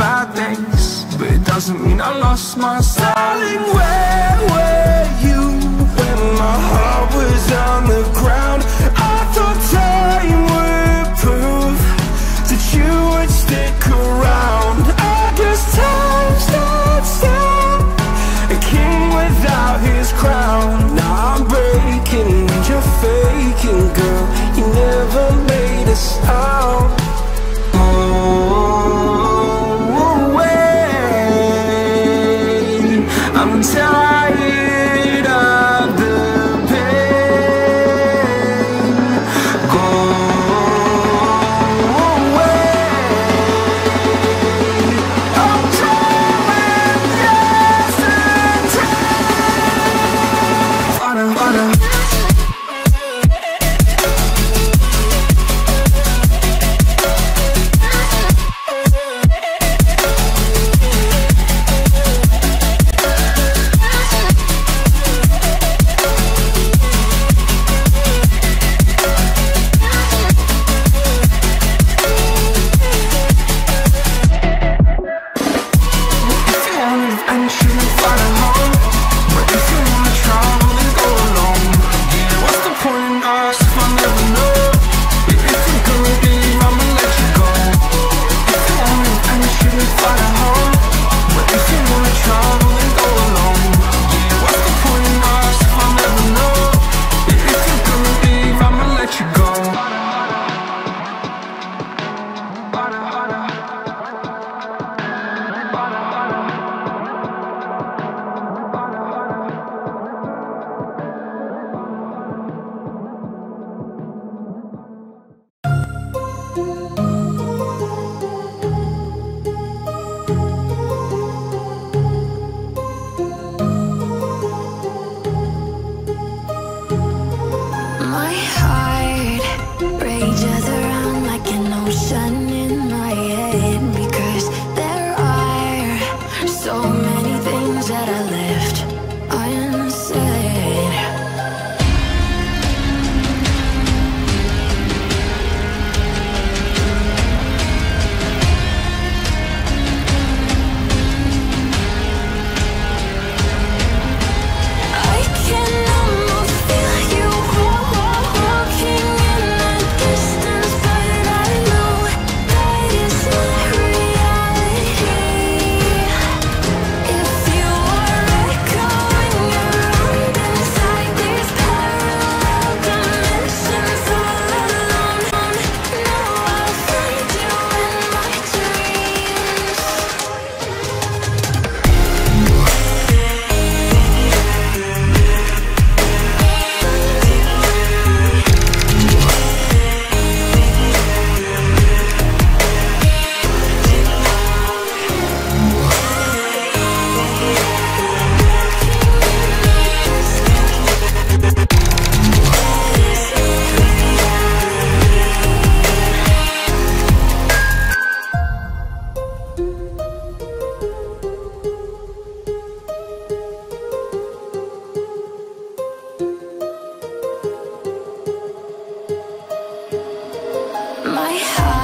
bad days But it doesn't mean I lost my Darling, where were you when my heart was on the ground? I thought time would prove that you would stick around. Tired. high.